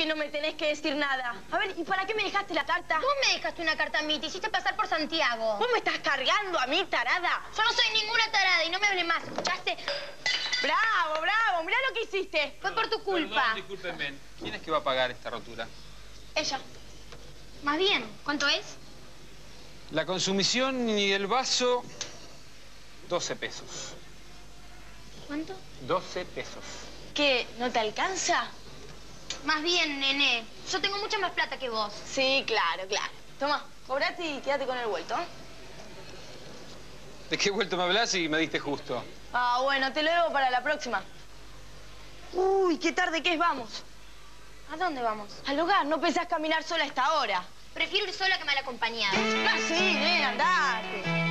que no me tenés que decir nada? A ver, ¿y para qué me dejaste la carta? Vos me dejaste una carta a mí, te hiciste pasar por Santiago. ¿Vos me estás cargando a mí, tarada? Yo no soy ninguna tarada y no me hable más, ¿escuchaste? ¡Bravo, bravo! Mirá lo que hiciste. Fue por tu culpa. Perdón, discúlpenme. ¿Quién es que va a pagar esta rotura? Ella. Más bien, ¿cuánto es? La consumición y el vaso, 12 pesos. ¿Cuánto? 12 pesos. ¿Qué? ¿No te alcanza? Más bien, nene. Yo tengo mucha más plata que vos. Sí, claro, claro. Toma, cobrate y quédate con el vuelto. ¿De qué vuelto me hablas y me diste justo? Ah, bueno, te lo debo para la próxima. Uy, qué tarde que es, vamos. ¿A dónde vamos? Al hogar, no pensás caminar sola a esta hora. Prefiero ir sola que mal acompañada. Ah, sí, nena, andate.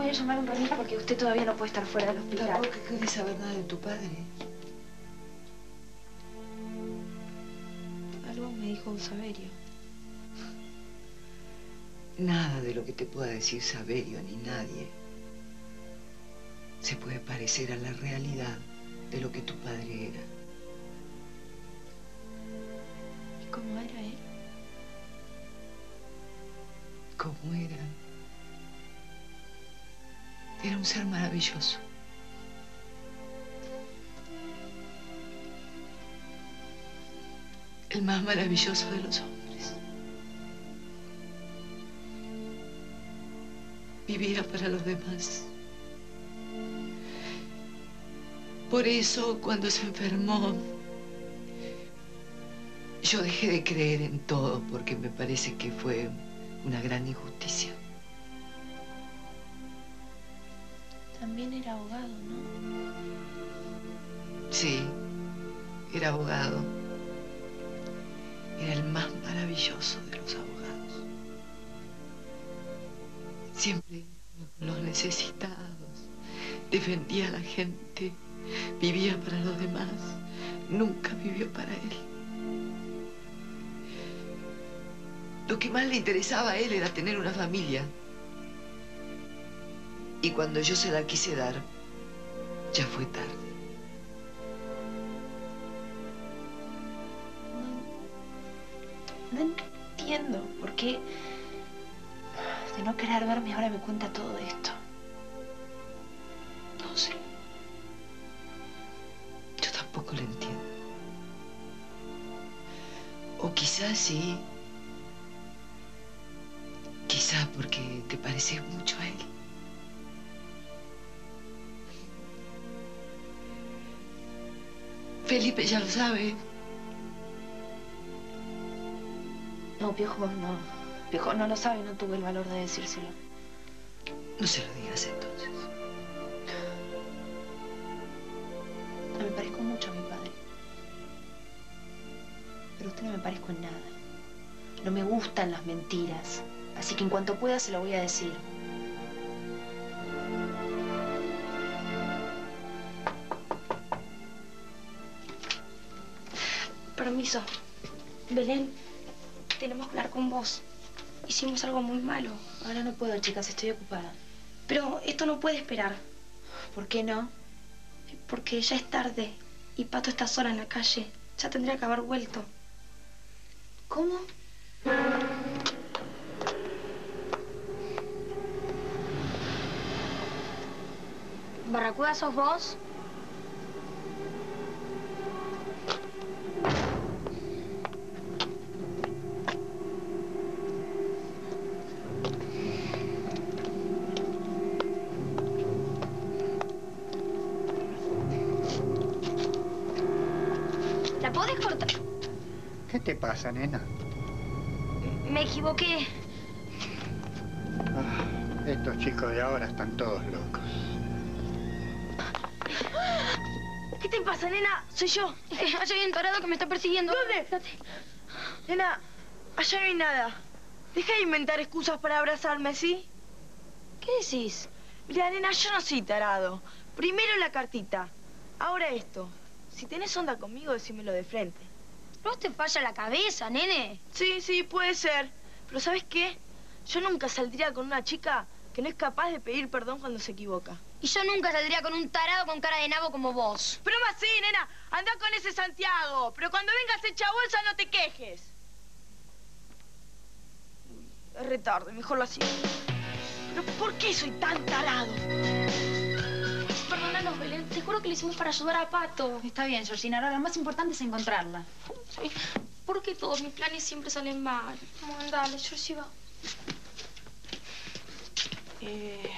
Voy a llamar un remis porque usted todavía no puede estar fuera del hospital. Tampoco querés saber nada de tu padre. Algo me dijo Saverio. Nada de lo que te pueda decir Saverio ni nadie se puede parecer a la realidad de lo que tu padre era. ¿Y cómo era él? ¿Cómo era? Era un ser maravilloso. El más maravilloso de los hombres. Vivía para los demás. Por eso, cuando se enfermó, yo dejé de creer en todo porque me parece que fue una gran injusticia. También era abogado, ¿no? Sí, era abogado. Era el más maravilloso de los abogados. Siempre los necesitados. Defendía a la gente. Vivía para los demás. Nunca vivió para él. Lo que más le interesaba a él era tener una familia. Y cuando yo se la quise dar, ya fue tarde. No entiendo por qué de no querer verme ahora me cuenta todo esto. No sé. Yo tampoco lo entiendo. O quizás sí. Quizás porque te pareces mucho a él. Felipe ya lo sabe. No, Piojo no. Piojo no lo sabe, no tuve el valor de decírselo. No se lo digas entonces. No me parezco mucho a mi padre. Pero usted no me parezco en nada. No me gustan las mentiras. Así que en cuanto pueda se lo voy a decir. Permiso. Belén, tenemos que hablar con vos. Hicimos algo muy malo. Ahora no puedo, chicas, estoy ocupada. Pero esto no puede esperar. ¿Por qué no? Porque ya es tarde y Pato está sola en la calle. Ya tendría que haber vuelto. ¿Cómo? ¿Barracuda sos vos? Nena? Me equivoqué. Ah, estos chicos de ahora están todos locos. ¿Qué te pasa, nena? Soy yo. Allá hay un tarado que me está persiguiendo. ¿Dónde? Nena, allá no hay nada. Deja de inventar excusas para abrazarme, ¿sí? ¿Qué decís? Mira, nena, yo no soy tarado. Primero la cartita. Ahora esto. Si tenés onda conmigo, decímelo de frente. ¿No te falla la cabeza, nene? Sí, sí, puede ser. Pero ¿sabes qué? Yo nunca saldría con una chica que no es capaz de pedir perdón cuando se equivoca. Y yo nunca saldría con un tarado con cara de nabo como vos. Pero más sí, nena, anda con ese Santiago. Pero cuando vengas hecha bolsa no te quejes. Es retarde, mejor lo hacía. Pero ¿por qué soy tan tarado? Perdónanos, Belén. Te juro que lo hicimos para ayudar a Pato. Está bien, Georgina. Ahora lo más importante es encontrarla. Sí. ¿Por qué todos mis planes siempre salen mal? Bueno, dale, Georgie, va. Eh,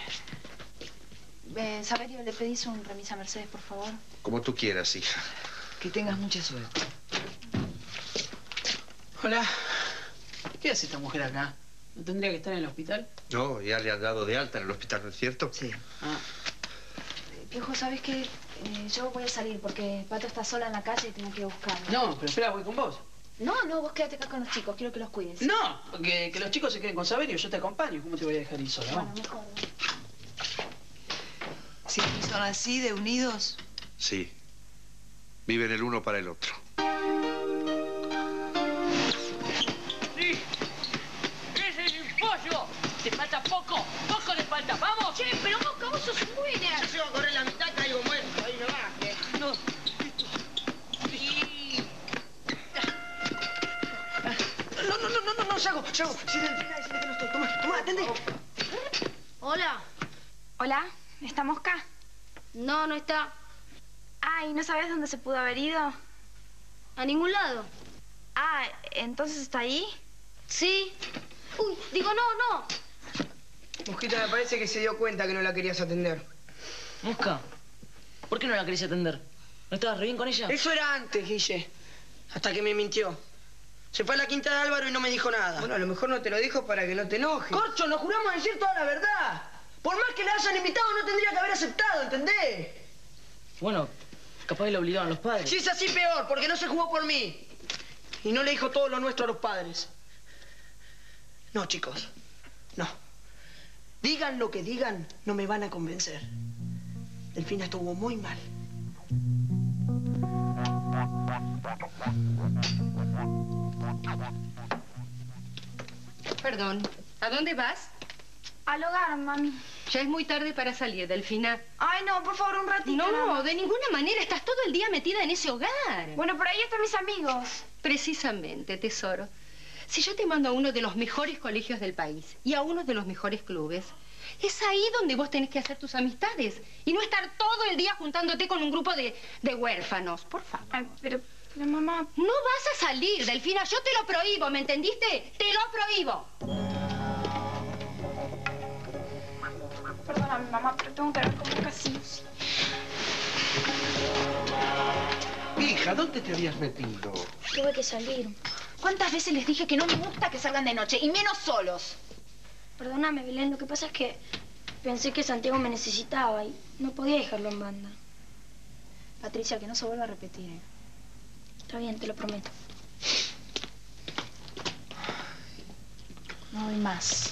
eh, Saberio, ¿le pedís un remis a Mercedes, por favor? Como tú quieras, hija. Que tengas mucha suerte. Hola. ¿Qué hace esta mujer acá? ¿No tendría que estar en el hospital? No, ya le han dado de alta en el hospital, ¿no es cierto? Sí. Ah, Viejo, ¿sabes qué? Eh, yo voy a salir porque Pato está sola en la calle y tengo que ir a buscarlo. no, pero espera, voy con vos. No, no, vos quédate acá con los chicos. Quiero que los cuides. No, que, que los chicos se queden con Saberio, yo te acompaño. ¿Cómo te voy a dejar ir sola? Bueno, Vamos. mejor. ¿Siempre son así, de unidos? Sí. Viven el uno para el otro. Silencio, silencio, que no estoy. Toma, toma, atende. Hola. Hola, ¿está Mosca? No, no está. Ay, ¿no sabes dónde se pudo haber ido? A ningún lado. Ah, ¿entonces está ahí? Sí. Uy, digo, no, no. Mosquita, me parece que se dio cuenta que no la querías atender. Mosca, ¿por qué no la querías atender? ¿No estabas re bien con ella? Eso era antes, Guille. Hasta que me mintió. Se fue a la quinta de Álvaro y no me dijo nada. Bueno, a lo mejor no te lo dijo para que no te enojes. Corcho, nos juramos decir toda la verdad. Por más que la hayan invitado, no tendría que haber aceptado, ¿entendés? Bueno, capaz que le obligaron los padres. Si es así, peor, porque no se jugó por mí. Y no le dijo todo lo nuestro a los padres. No, chicos. No. Digan lo que digan, no me van a convencer. Delfina estuvo muy mal. Perdón, ¿a dónde vas? Al hogar, mami. Ya es muy tarde para salir, Delfina. Ay, no, por favor, un ratito. No, de ninguna manera. Estás todo el día metida en ese hogar. Bueno, por ahí están mis amigos. Precisamente, tesoro. Si yo te mando a uno de los mejores colegios del país y a uno de los mejores clubes, es ahí donde vos tenés que hacer tus amistades y no estar todo el día juntándote con un grupo de, de huérfanos. Por favor. Ay, pero, pero mamá... No vas a salir, Delfina. Yo te lo prohíbo, ¿me entendiste? Te lo prohíbo. Perdóname, mamá, pero tengo que hablar con sí. Hija, ¿dónde te habías metido? Tuve que salir. ¿Cuántas veces les dije que no me gusta que salgan de noche? Y menos solos. Perdóname, Belén, lo que pasa es que pensé que Santiago me necesitaba y no podía dejarlo en banda. Patricia, que no se vuelva a repetir. ¿eh? Está bien, te lo prometo. No doy más.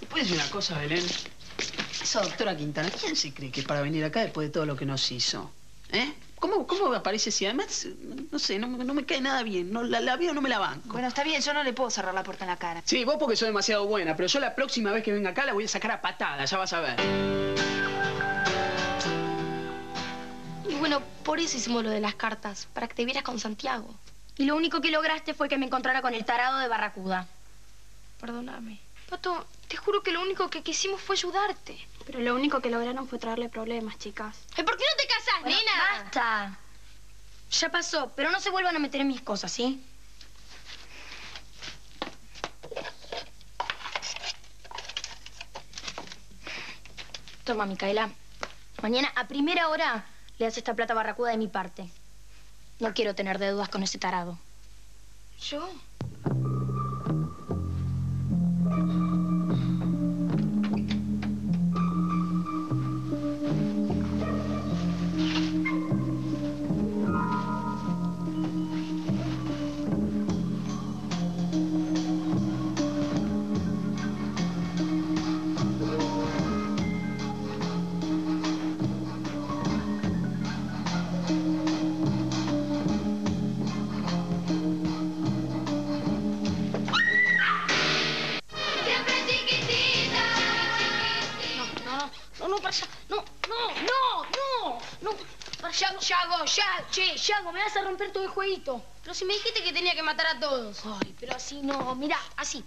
¿Te puedes decir una cosa, Belén? Esa doctora Quintana, ¿quién se cree que para venir acá después de todo lo que nos hizo? ¿Eh? ¿Cómo, cómo aparece si además, no sé, no, me- no me cae nada bien? No, la, la veo, no me la banco. Bueno, está bien, yo no le puedo cerrar la puerta en la cara. Sí, vos porque sos demasiado buena, pero yo la próxima vez que venga acá la voy a sacar a patada, ya vas a ver. Por eso hicimos lo de las cartas, para que te vieras con Santiago. Y lo único que lograste fue que me encontrara con el tarado de Barracuda. Perdóname. Pato, te juro que lo único que quisimos fue ayudarte. Pero lo único que lograron fue traerle problemas, chicas. Ay, ¿Por qué no te casás, Bueno, nena? ¡Basta! Ya pasó, pero no se vuelvan a meter en mis cosas, ¿sí? Toma, Micaela. Mañana a primera hora le das esta plata barracuda de mi parte. No quiero tener deudas con ese tarado. ¿Yo? Ya, che, Yago, me vas a romper todo el jueguito. Pero si me dijiste que tenía que matar a todos. Ay, pero así no, mira, así.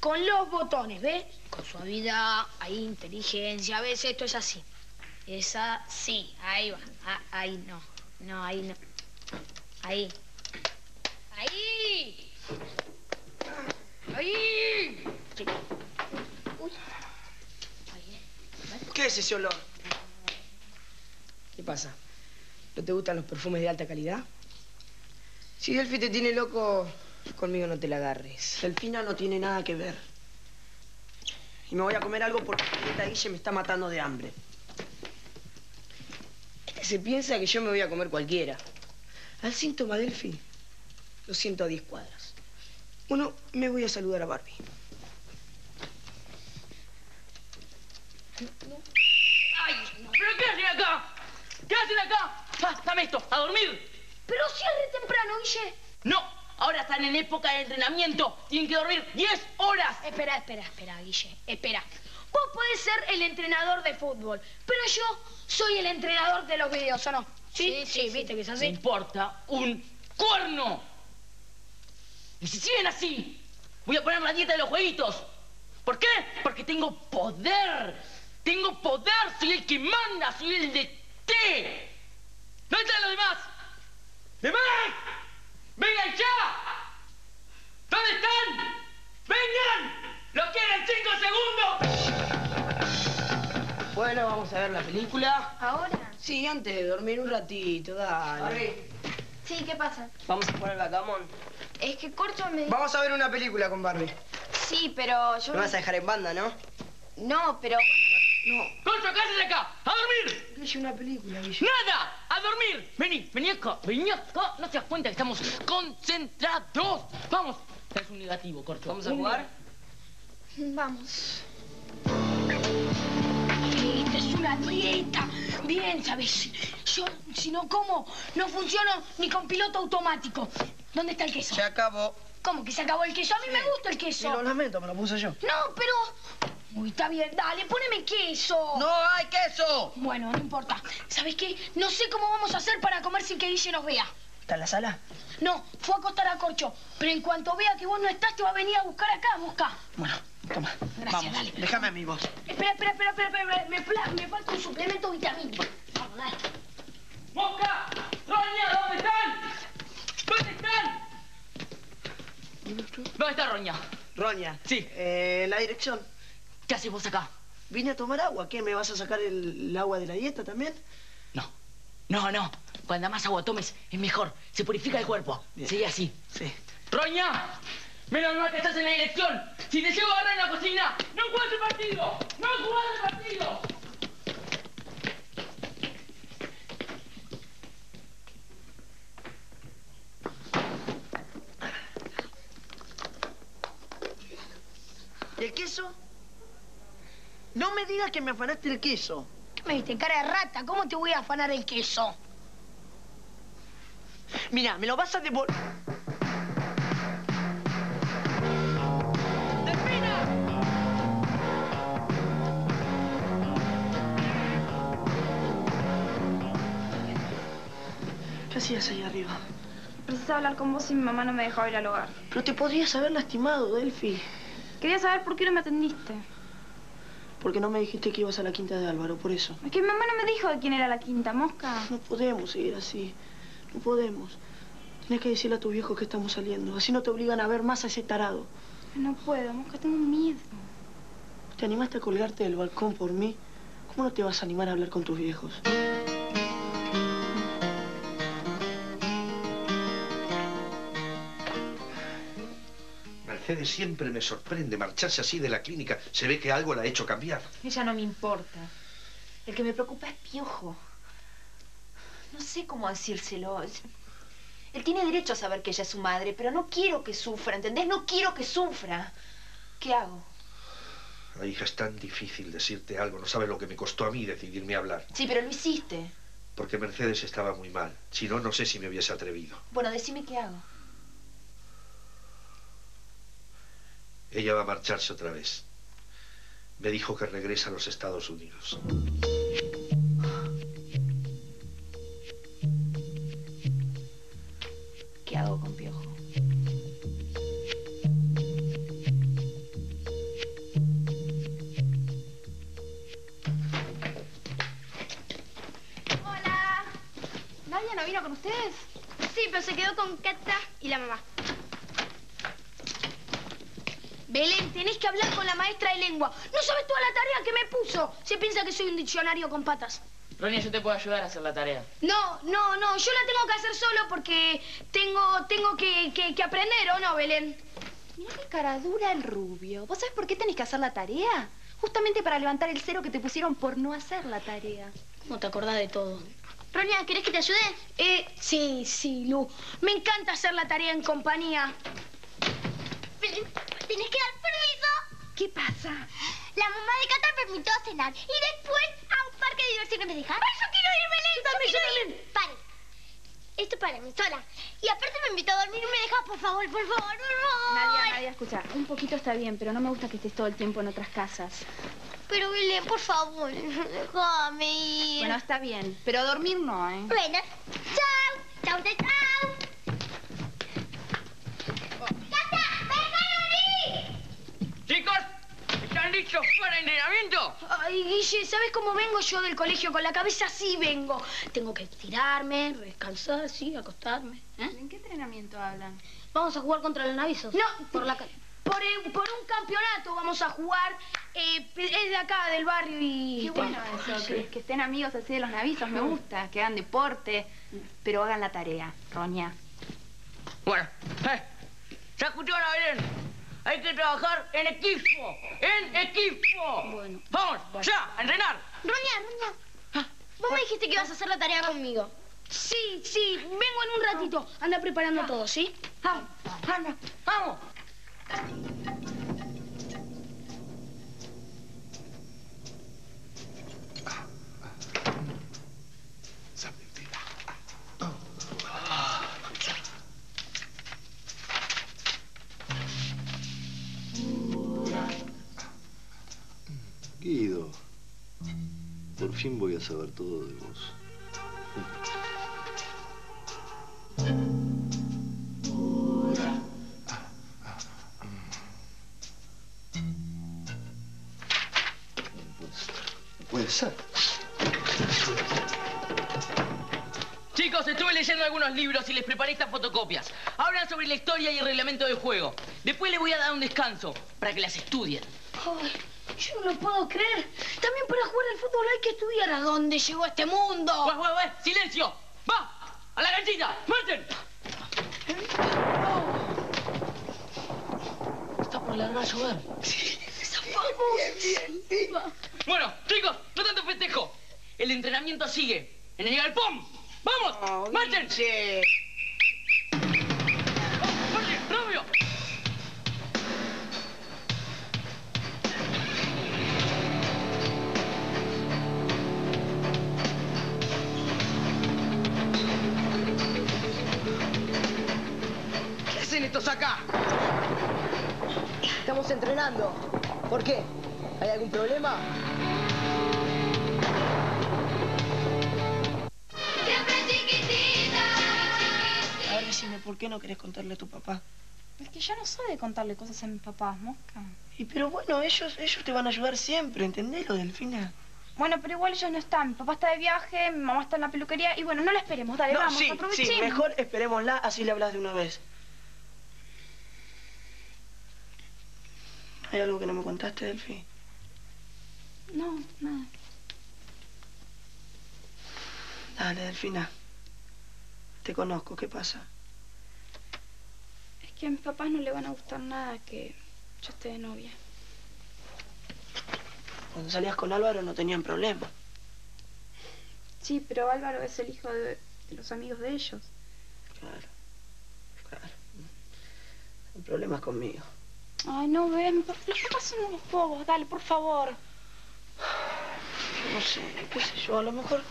Con los botones, ¿ves? Con suavidad, ahí inteligencia, ¿ves? Esto es así. Es así, ahí va. Ah, ahí no, no, ahí no. Ahí. Ahí. Ahí. Sí. Uy. ¿Qué es ese olor? ¿Qué pasa? ¿No te gustan los perfumes de alta calidad? Si Delphi te tiene loco, conmigo no te la agarres. Delfina no tiene nada que ver. Y me voy a comer algo porque esta Guille me está matando de hambre. Este se piensa que yo me voy a comer cualquiera. Al síntoma Delphi, lo siento a 10 cuadras. Bueno, me voy a saludar a Barbie. ¡Ay! ¿Pero qué hacen acá? ¿Qué hacen acá? Ah, dame esto, a dormir. Pero si es re temprano, Guille. No, ahora están en época de entrenamiento. Tienen que dormir 10 horas. Espera, espera, espera, Guille. Espera. Vos podés ser el entrenador de fútbol, pero yo soy el entrenador de los videos, ¿o no? Sí, sí, viste que es Me así. importa un cuerno. Y si siguen así, voy a poner la dieta de los jueguitos. ¿Por qué? Porque tengo poder. Tengo poder. Soy el que manda. Soy el de té. ¿Dónde están los demás? ¡Demás! ¡Vengan ya! ¿Dónde están? ¡Vengan! ¡Lo quieren cinco segundos! Bueno, vamos a ver la película. ¿Ahora? Sí, antes de dormir un ratito, dale. Sí, ¿qué pasa? Vamos a poner bacamón. Es que Corcho me... Vamos a ver una película con Barbie. Sí, pero yo... Me vas a dejar en banda, ¿no? No, pero... No. ¡Concho, cállate acá! ¡A dormir! Guille, una película, Guille. ¡Nada! ¡A dormir! Vení, vení acá, vení acá. ¿No te das cuenta que estamos concentrados? Vamos. Es un negativo, Corcho. ¿Vamos a Un jugar? Vamos. Esta es una dieta. Bien, ¿sabes? Yo, si no como, no funciono ni con piloto automático. ¿Dónde está el queso? Se acabó. ¿Cómo que se acabó el queso? A mí me gusta el Y queso. lo lamento, me lo puse yo. No, pero... Uy, está bien, dale, poneme queso. ¡No hay queso! Bueno, no importa. ¿Sabes qué? No sé cómo vamos a hacer para comer sin que Guille nos vea. ¿Está en la sala? No, fue a acostar a Corcho. Pero en cuanto vea que vos no estás, te va a venir a buscar acá, busca. Bueno, toma. Gracias, Vamos, dale. déjame a mí vos. Espera, espera, espera, espera, espera. Me, pla- me falta un suplemento vitamínico. Vamos, dale. ¡Mosca! ¡Roña! ¿Dónde están? ¿Dónde están? ¿Dónde está Roña? Roña. Sí. Eh, la dirección. ¿Qué haces vos acá? Vine a tomar agua. ¿Qué? ¿Me vas a sacar el, el agua de la dieta también? No. No, no. Cuanta más agua tomes, es mejor. Se purifica el cuerpo. Bien. Sigue así. Sí. ¡Roña! Menos mal que estás en la dirección. Si te llevo a agarrar en la cocina, no juegas el partido. No jugás el partido. ¿Y el queso? No me digas que me afanaste el queso. ¿Qué me viste, cara de rata? ¿Cómo te voy a afanar el queso? Mira, me lo vas a devolver. ¿Qué hacías ahí arriba? Precisaba hablar con vos y mi mamá no me dejaba ir al hogar. Pero te podrías haber lastimado, Delphi. Quería saber por qué no me atendiste. Porque no me dijiste que ibas a la quinta de Álvaro, por eso. Es que mi mamá no me dijo de quién era la quinta mosca. No podemos seguir así. No podemos. Tienes que decirle a tus viejos que estamos saliendo. Así no te obligan a ver más a ese tarado. No puedo, mosca, tengo miedo. ¿Te animaste a colgarte del balcón por mí? ¿Cómo no te vas a animar a hablar con tus viejos? Mercedes siempre me sorprende marcharse así de la clínica. Se ve que algo la ha hecho cambiar. Ella no me importa. El que me preocupa es Piojo. No sé cómo decírselo. Él tiene derecho a saber que ella es su madre, pero no quiero que sufra, ¿entendés? No quiero que sufra. ¿Qué hago? La hija, es tan difícil decirte algo. No sabes lo que me costó a mí decidirme a hablar. Sí, pero lo hiciste. Porque Mercedes estaba muy mal. Si no, no sé si me hubiese atrevido. Bueno, decime qué hago. Ella va a marcharse otra vez. Me dijo que regresa a los Estados Unidos. ¿Qué hago con Piojo? Hola. Nadia no vino con ustedes. Sí, pero se quedó con Cata y la mamá. Belén, tenés que hablar con la maestra de lengua. No sabes toda la tarea que me puso. Se piensa que soy un diccionario con patas. Ronia, yo te puedo ayudar a hacer la tarea. No, no, no, yo la tengo que hacer solo porque tengo, tengo que, que- que aprender, ¿o no, Belén? Mira qué cara dura el rubio. ¿Vos sabés por qué tenés que hacer la tarea? Justamente para levantar el cero que te pusieron por no hacer la tarea. ¿Cómo te acordás de todo? Ronia, ¿querés que te ayude? Eh, sí, sí, Lu. Me encanta hacer la tarea en compañía. Belén, ¿tenés que dar permiso? ¿Qué pasa? La mamá de Cata permitió cenar y después a un parque de diversiones. ¿Me dejas? ¡Ay, yo quiero ir, Belén! Yo también, yo también. Pare. Esto es para mí sola. Y aparte me invitó a dormir. ¿Me dejas, por favor, por favor, por favor? Nadia, Nadia, escucha. Un poquito está bien, pero no me gusta que estés todo el tiempo en otras casas. Pero, Belén, por favor, déjame ir. Bueno, está bien. Pero dormir no, ¿eh? Bueno, chao. Chao, chao, chao. ¡Cata, ven Chicos, ¿están listos para el entrenamiento? Ay, Guille, ¿sabes cómo vengo yo del colegio? Con la cabeza así vengo. Tengo que estirarme, descansar, sí, acostarme. ¿eh? ¿En qué entrenamiento hablan? Vamos a jugar contra los navisos. No, por la ca- por, el- por un campeonato vamos a jugar. eh, es de acá, del barrio y... Qué bueno eso, que, que estén amigos así de los navizos, me gusta, que hagan deporte, pero hagan la tarea, Roña. Bueno, eh, ¿ya escucharon a Belén? Hay que trabajar en equipo, en equipo. Bueno. Vamos, ya, a entrenar. Roña, Roña. Vos me dijiste que ibas a hacer la tarea conmigo. Sí, sí, vengo en un ratito. Anda preparando todo, ¿sí? Vamos, vamos, vamos. Fin voy a saber todo de vos. Puede ser. Chicos, estuve leyendo algunos libros y les preparé estas fotocopias. Hablan sobre la historia y el reglamento del juego. Después les voy a dar un descanso para que las estudien. Ay, yo no lo puedo creer. También para jugar al fútbol hay que estudiar a dónde llegó este mundo. ¡Guau, guau, guau! ¡Silencio! ¡Va! ¡A la canchita! ¡Marchen! Está por largar a llover. Bueno, chicos, no tanto festejo. El entrenamiento sigue. En el galpón. ¡Vamos! ¡Marchen! ¡Vamos, ¿Qué hacen estos acá? Estamos entrenando. ¿Por qué? ¿Hay algún problema? A ver, decime, ¿por qué no querés contarle a tu papá? Es que yo no soy de contarle cosas a mis papás, mosca. Y pero bueno, ellos, ellos te van a ayudar siempre, ¿entendés lo Delfina? Bueno, pero igual ellos no están. Mi papá está de viaje, mi mamá está en la peluquería y bueno, no la esperemos. Dale, no, vamos, sí, aprovechemos. sí, mejor esperémosla, así le hablas de una vez. ¿Hay algo que no me contaste, Delfi? No, nada. Dale, Delfina. Te conozco, ¿qué pasa? Es que a mis papás no le van a gustar nada que yo esté de novia. Cuando salías con Álvaro no tenían problema. Sí, pero Álvaro es el hijo de, de los amigos de ellos. Claro, claro. El problema es conmigo. Ay, no, ven, los papás son unos bobos. Dale, por favor. No sé, qué sé yo, a lo mejor...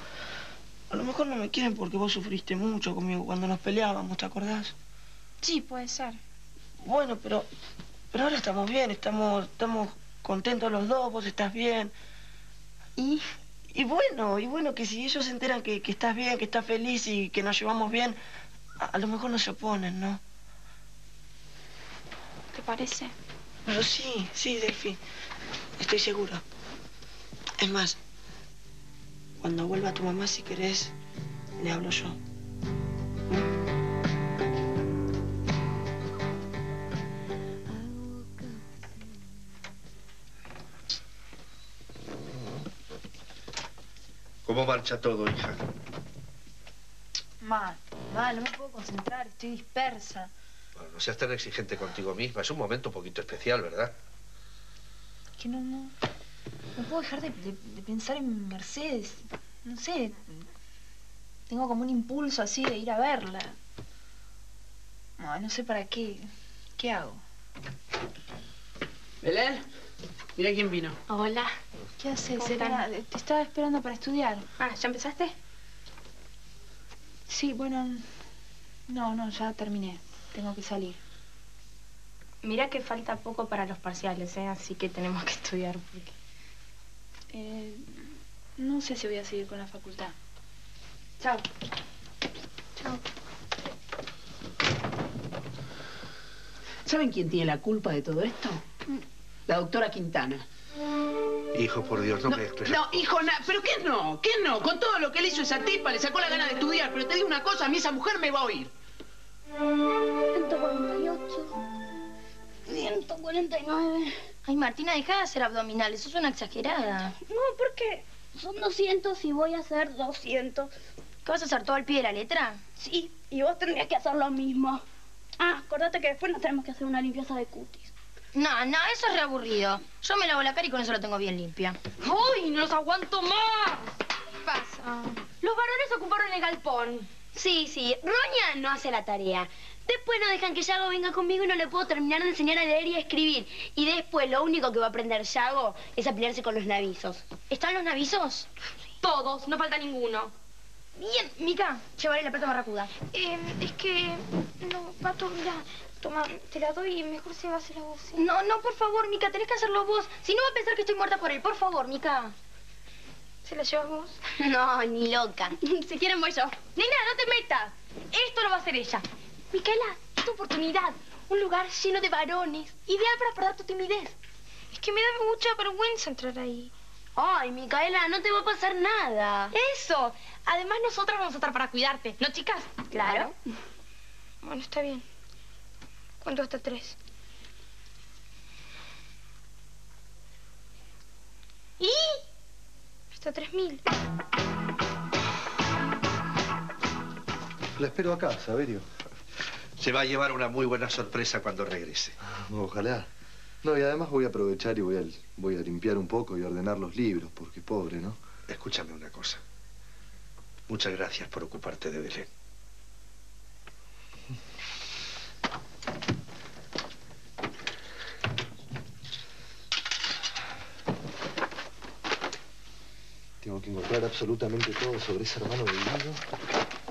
A lo mejor no me quieren porque vos sufriste mucho conmigo cuando nos peleábamos, ¿te acordás? Sí, puede ser. Bueno, pero... Pero ahora estamos bien, estamos, estamos contentos los dos, vos estás bien. Y, y bueno, y bueno, que si ellos se enteran que, que estás bien, que estás feliz y que nos llevamos bien, a, a lo mejor no se oponen, ¿no? ¿Te parece? Pero sí, sí, Delfi. Estoy segura. Es más, cuando vuelva tu mamá, si querés, le hablo yo. ¿Cómo marcha todo, hija? Mal, mal, no me puedo concentrar, estoy dispersa. Bueno, no seas tan exigente contigo misma. Es un momento un poquito especial, ¿verdad? Que no, no. No puedo dejar de, de- de pensar en Mercedes. No sé. Tengo como un impulso así de ir a verla. No, no sé para qué. ¿Qué hago? Belén, mira quién vino. Hola. ¿Qué haces? ¿Cómo Era- están? te estaba esperando para estudiar. Ah, ¿ya empezaste? Sí, bueno. No, no, ya terminé. Tengo que salir. Mira que falta poco para los parciales, ¿eh? Así que tenemos que estudiar porque... Eh, no sé si voy a seguir con la facultad. Chao. Chao. ¿Saben quién tiene la culpa de todo esto? La doctora Quintana. Hijo, por Dios, no, me expresas. No, hijo, na- ¿pero qué no? ¿Qué no? Con todo lo que le hizo esa tipa, le sacó la gana de estudiar. Pero te digo una cosa, a mí esa mujer me va a oír. 149. Ay, Martina, deja de hacer abdominales. Sos una exagerada. No, porque son 200 y voy a hacer 200. ¿Qué vas a hacer todo al pie de la letra? Sí, y vos tendrías que hacer lo mismo. Ah, acordate que después nos tenemos que hacer una limpieza de cutis. No, no, eso es reaburrido. Yo me lavo la cara y con eso la tengo bien limpia. ¡Uy, no los aguanto más! ¿Qué pasa? Los varones ocuparon el galpón. Sí, sí, Roña no hace la tarea. Después no dejan que Yago venga conmigo y no le puedo terminar de enseñar a leer y a escribir. Y después lo único que va a aprender Yago es a pelearse con los navizos. ¿Están los navisos? Todos, no falta ninguno. Bien, Mica, llevaré la plata barracuda. Eh, es que... No, Pato, mira, toma, te la doy y mejor se va a hacer a vos. ¿sí? No, no, por favor, Mica, tenés que hacerlo vos. Si no va a pensar que estoy muerta por él. Por favor, Mica. ¿Se la llevas vos? No, ni loca. si quieren voy yo. Nena, no te metas. Esto lo va a hacer ella. Micaela, es tu oportunidad. Un lugar lleno de varones. Ideal para perder tu timidez. Es que me da mucha vergüenza entrar ahí. Ay, Micaela, no te va a pasar nada. Eso. Además, nosotras vamos a estar para cuidarte. ¿No, chicas? Claro. Bueno, está bien. ¿Cuánto hasta tres? ¿Y? Hasta tres mil. La espero acá, Saberio. Se va a llevar una muy buena sorpresa cuando regrese. Ojalá. No, y además voy a aprovechar y voy a, voy a limpiar un poco y ordenar los libros, porque pobre, ¿no? Escúchame una cosa. Muchas gracias por ocuparte de Belén. Tengo que encontrar absolutamente todo sobre ese hermano de Guido.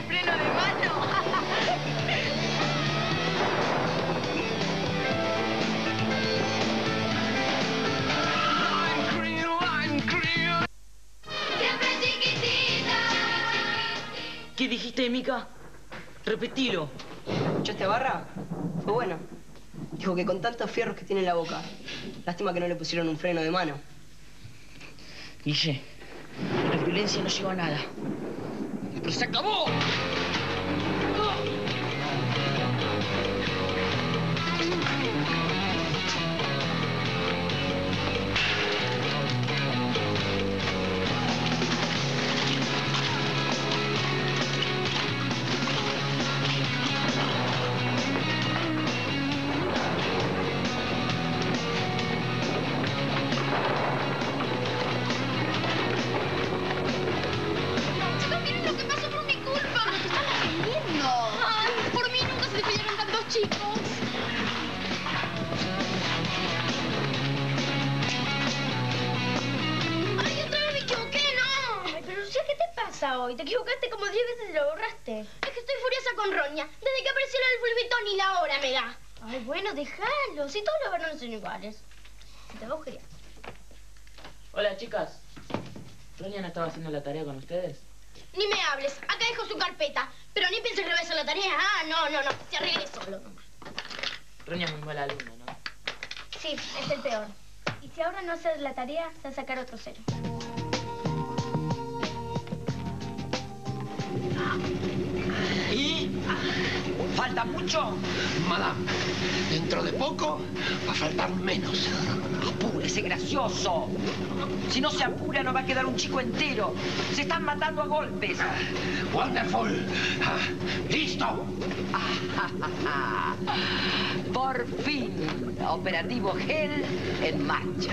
Tenés freno de mano. ¿Qué dijiste, Mica? Repetilo. ¿Escuchaste a Barra? Fue bueno. Dijo que con tantos fierros que tiene en la boca. Lástima que no le pusieron un freno de mano. Guille, la violencia no llegó a nada. ¡Pero se acabó! Pasa hoy? Te equivocaste como diez veces y lo borraste. Es que estoy furiosa con Roña. Desde que apareció el Fulvitón ni la hora me da. Ay, bueno, déjalo. Si todos los varones son iguales. Te va a. Hola, chicas. ¿Roña no estaba haciendo la tarea con ustedes? Ni me hables. Acá dejo su carpeta. Pero ni voy a hacer la tarea. Ah, no, no, no. Se arregle solo. Roña es muy mala alumna, ¿no? Sí, es el peor. Y si ahora no haces la tarea, se va a sacar otro cero. ¿Y? ¿Falta mucho? Madame, dentro de poco va a faltar menos. Apúrese, gracioso. Si no se apura, no va a quedar un chico entero. Se están matando a golpes. Wonderful. Ah, ¿Listo? Por fin, operativo Gel en marcha.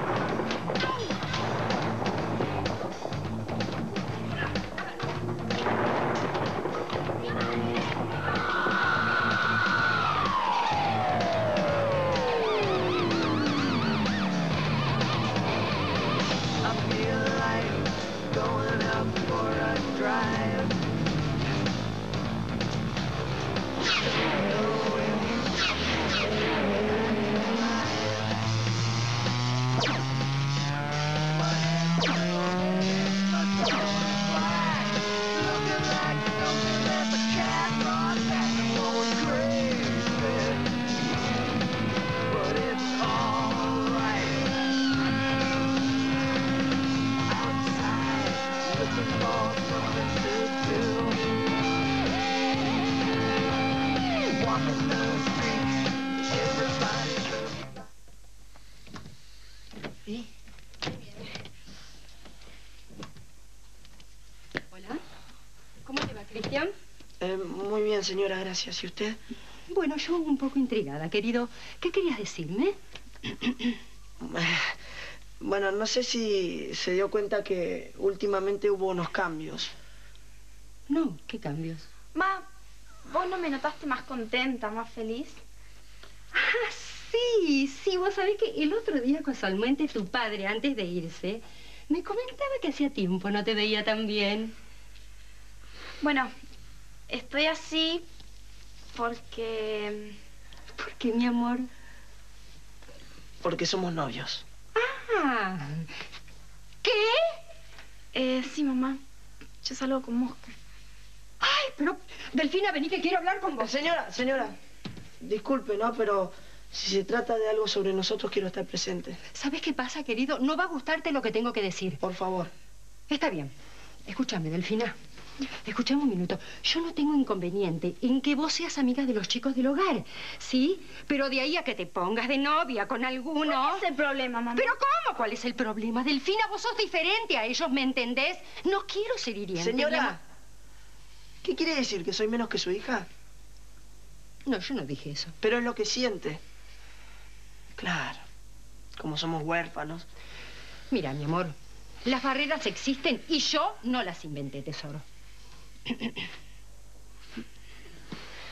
bien, señora, gracias. ¿Y usted? Bueno, yo un poco intrigada, querido. ¿Qué querías decirme? Bueno, no sé si se dio cuenta que últimamente hubo unos cambios. No, ¿qué cambios? Ma, ¿vos no me notaste más contenta, más feliz? Ah, sí, sí, vos sabés que el otro día casualmente tu padre, antes de irse, me comentaba que hacía tiempo no te veía tan bien. Bueno, estoy así porque... ¿Por qué, mi amor? Porque somos novios. Ah, ¿qué? Eh, sí, mamá. Yo salgo con Mosca. Ay, pero, Delfina, vení que quiero hablar con vos. Señora, señora, disculpe, ¿no? Pero si se trata de algo sobre nosotros, quiero estar presente. ¿Sabes qué pasa, querido? No va a gustarte lo que tengo que decir. Por favor. Está bien. Escúchame, Delfina. Escúchame un minuto. Yo no tengo inconveniente en que vos seas amiga de los chicos del hogar, ¿sí? Pero de ahí a que te pongas de novia con alguno... ¿Cuál es el problema, mamá? ¿Pero cómo? ¿Cuál es el problema? Delfina, vos sos diferente a ellos, ¿me entendés? No quiero ser hiriente. Señora. ¿qué quiere decir? ¿Que soy menos que su hija? No, yo no dije eso. Pero es lo que siente. Claro. Como somos huérfanos. Mira, mi amor, las barreras existen y yo no las inventé, tesoro.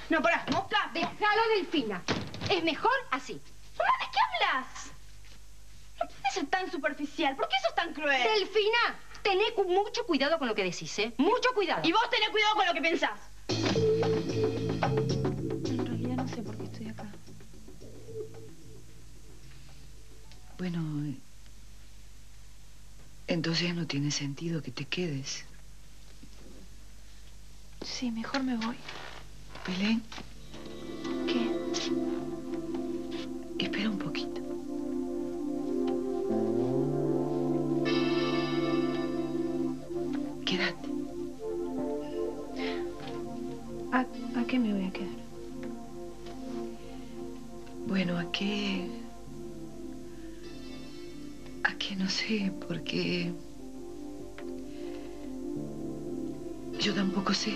No, pará, Mosca. Déjalo, Delfina. Es mejor así. Mamá, ¿de qué hablas? No puedes ser tan superficial. ¿Por qué sos tan cruel? Delfina, tené cu- mucho cuidado con lo que decís, ¿eh? Mucho cuidado. Y vos tenés cuidado con lo que pensás. En realidad no sé por qué estoy acá. Bueno, eh, entonces no tiene sentido que te quedes. Sí, mejor me voy. Belén, ¿Qué? espera un poquito. Quédate. ¿A, ¿A qué me voy a quedar? Bueno, ¿a qué? ¿A qué? No sé, porque... Yo tampoco sé.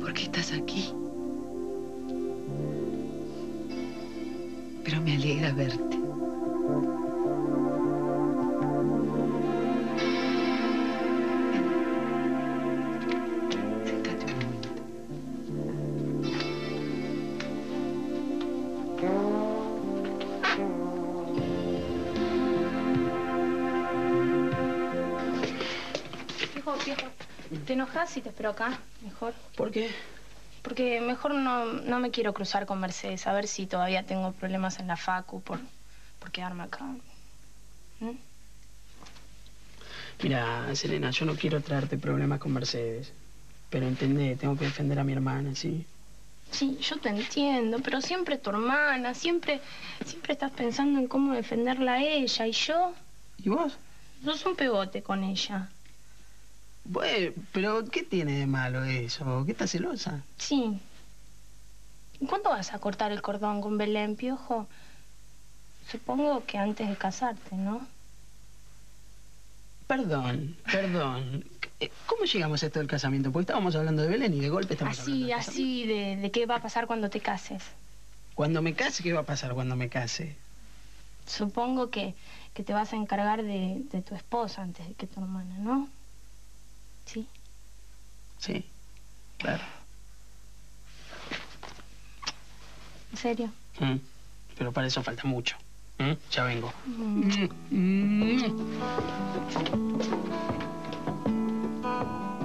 ¿Por qué estás aquí? Pero me alegra verte. viejo, viejo. ¿Te enojas si te espero acá? Mejor. ¿Por qué? Porque mejor no, no me quiero cruzar con Mercedes, a ver si todavía tengo problemas en la facu por, por quedarme acá. ¿Mm? Mira, Selena, yo no quiero traerte problemas con Mercedes. Pero entendé, tengo que defender a mi hermana, ¿sí? Sí, yo te entiendo, pero siempre tu hermana, siempre, siempre estás pensando en cómo defenderla a ella. ¿Y yo? ¿Y vos? Sos un pegote con ella. Bueno, pero ¿qué tiene de malo eso? ¿Qué estás celosa? Sí. ¿Y cuándo vas a cortar el cordón con Belén, Piojo? Supongo que antes de casarte, ¿no? Perdón, perdón. Eh, ¿Cómo llegamos a esto del casamiento? Porque estábamos hablando de Belén y de golpe estamos hablando Así, del así, de, de qué va a pasar cuando te cases. Cuando me case, ¿qué va a pasar cuando me case? Supongo que, que te vas a encargar de, de tu esposa antes de que tu hermana, ¿no? Sí. Sí, claro. ¿En serio? Mm, Pero para eso falta mucho. ¿Mm? Ya vengo.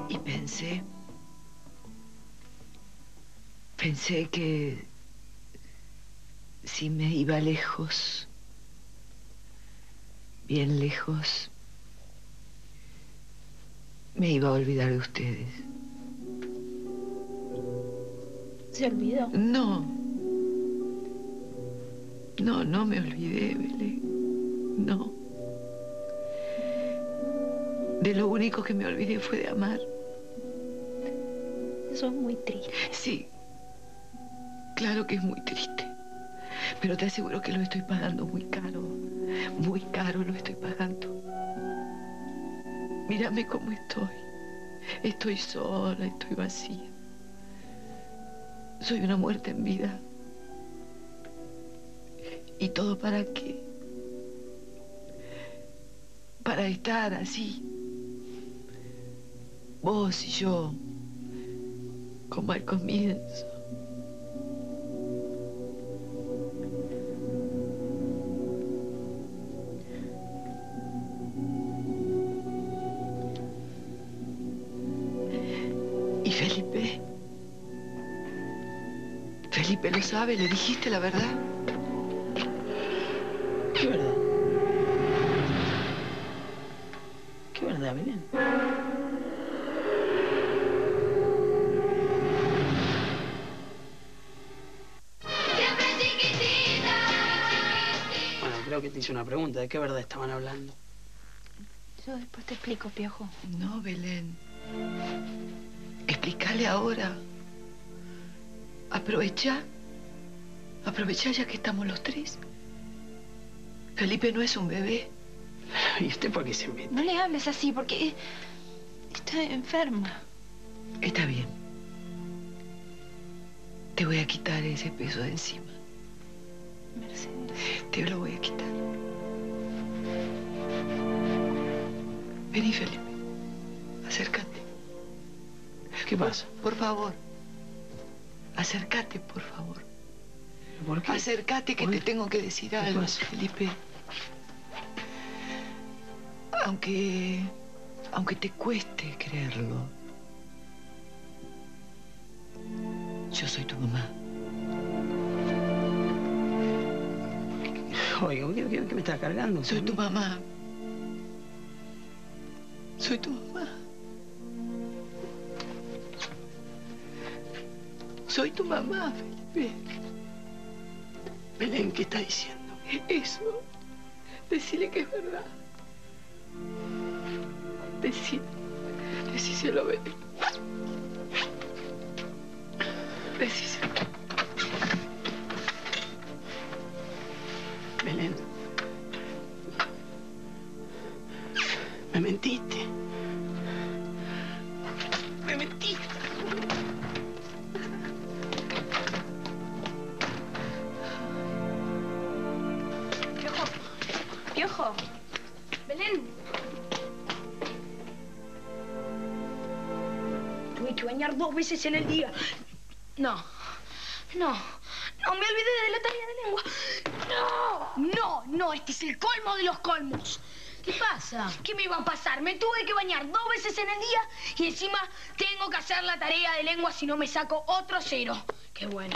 Y pensé, pensé que si me iba lejos, bien lejos, me iba a olvidar de ustedes. ¿Se olvidó? No. No, no me olvidé, Belén. No. De lo único que me olvidé fue de amar. Eso es muy triste. Sí. Claro que es muy triste. Pero te aseguro que lo estoy pagando muy caro. Muy caro lo estoy pagando. Mírame cómo estoy. Estoy sola, estoy vacía. Soy una muerte en vida. ¿Y todo para qué? Para estar así. Vos y yo. Como al comienzo. Felipe lo sabe, le dijiste la verdad. ¿Qué verdad? ¿Qué verdad, Belén? Bueno, creo que te hice una pregunta. ¿De qué verdad estaban hablando? Yo después te explico, Piojo. No, Belén. Explícale ahora. Aprovecha. Aprovecha ya que estamos los tres. Felipe no es un bebé. ¿Y usted por qué se mete? No le hables así porque está enferma. Está bien. Te voy a quitar ese peso de encima. Mercedes. Te lo voy a quitar. Vení, Felipe. Acércate. ¿Qué pasa? Por favor. Acércate, por favor. ¿Por qué? Acércate que ¿Por te tengo que decir ¿Qué algo, pasa? Felipe. Aunque. aunque te cueste creerlo. Yo soy tu mamá. Oiga, ¿qué, qué- qué me está cargando? Soy tu mamá. Soy tu mamá. Soy tu mamá, Felipe. Belén, ¿qué está diciendo? Eso. Decile que es verdad. Decí, decíselo, Belén. Decíselo. Veces en el día. No. No. No, me olvidé de la tarea de lengua. No. No, no, este es el colmo de los colmos. ¿Qué pasa? ¿Qué me iba a pasar? Me tuve que bañar dos veces en el día y encima tengo que hacer la tarea de lengua si no me saco otro cero. Qué bueno.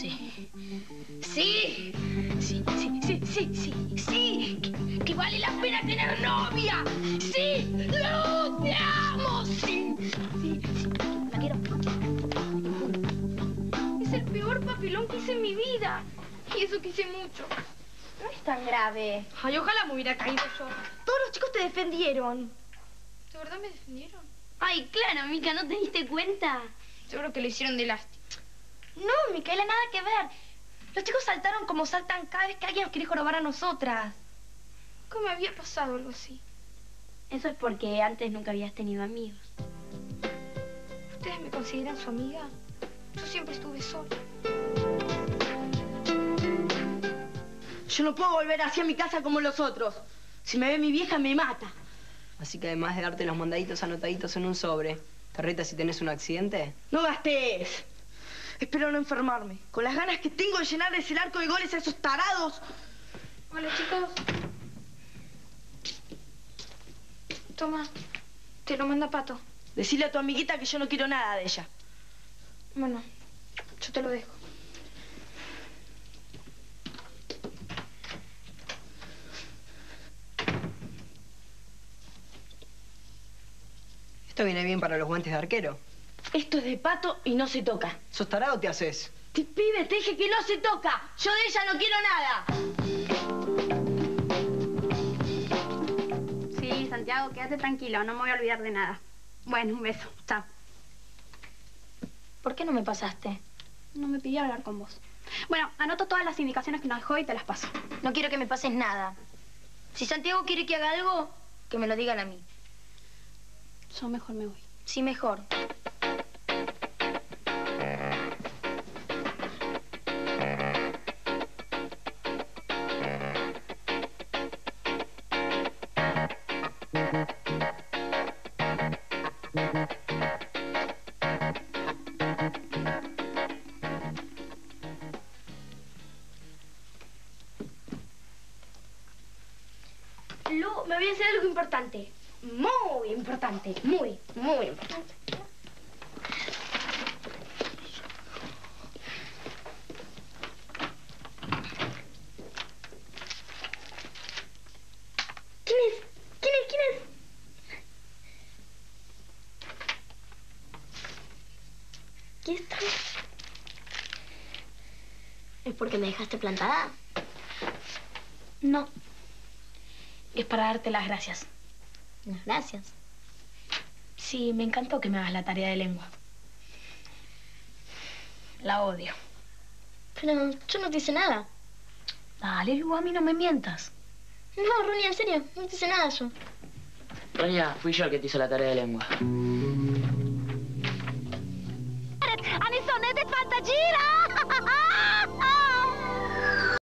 Sí. Sí. Sí, sí, sí, sí, sí, sí. Que, que vale la pena tener novia. Sí. ¡Lo te amo! Sí. Sí, sí. La quiero. Es el peor papelón que hice en mi vida. Y eso que hice mucho. No es tan grave. Ay, ojalá me hubiera caído yo. Todos los chicos te defendieron. ¿De verdad me defendieron? Ay, claro, Mica, ¿no te diste cuenta? Seguro que lo hicieron de lástima. No, Micaela, nada que ver. Los chicos saltaron como saltan cada vez que alguien nos quiere jorobar a nosotras. ¿Cómo me había pasado algo así? Eso es porque antes nunca habías tenido amigos. ¿Ustedes me consideran su amiga? Yo siempre estuve sola. Yo no puedo volver hacia mi casa como los otros. Si me ve mi vieja, me mata. Así que además de darte los mandaditos anotaditos en un sobre, ¿te reta si tenés un accidente? No gastes. Espero no enfermarme. Con las ganas que tengo de llenar ese arco de goles a esos tarados. Hola, chicos. Toma, te lo manda Pato. Decile a tu amiguita que yo no quiero nada de ella. Bueno, yo te lo dejo. Esto viene bien para los guantes de arquero. Esto es de pato y no se toca. ¿Sos tarado o te haces? Te pibe, te dije que no se toca. Yo de ella no quiero nada. Sí, Santiago, quédate tranquilo, no me voy a olvidar de nada. Bueno, un beso. Chao. ¿Por qué no me pasaste? No me pidió hablar con vos. Bueno, anoto todas las indicaciones que nos dejó y te las paso. No quiero que me pases nada. Si Santiago quiere que haga algo, que me lo digan a mí. Yo mejor me voy. Sí, mejor. Muy importante. Muy, muy importante. ¿Quién es? ¿Quién es? ¿Quién es? ¿Quién está? ¿Es porque me dejaste plantada? No. Es para darte las gracias. Gracias. Sí, me encantó que me hagas la tarea de lengua. La odio. Pero yo no te hice nada. Dale, Lu, a mí no me mientas. No, Ronnie, en serio, no te hice nada yo. Roña, fui yo el que te hizo la tarea de lengua.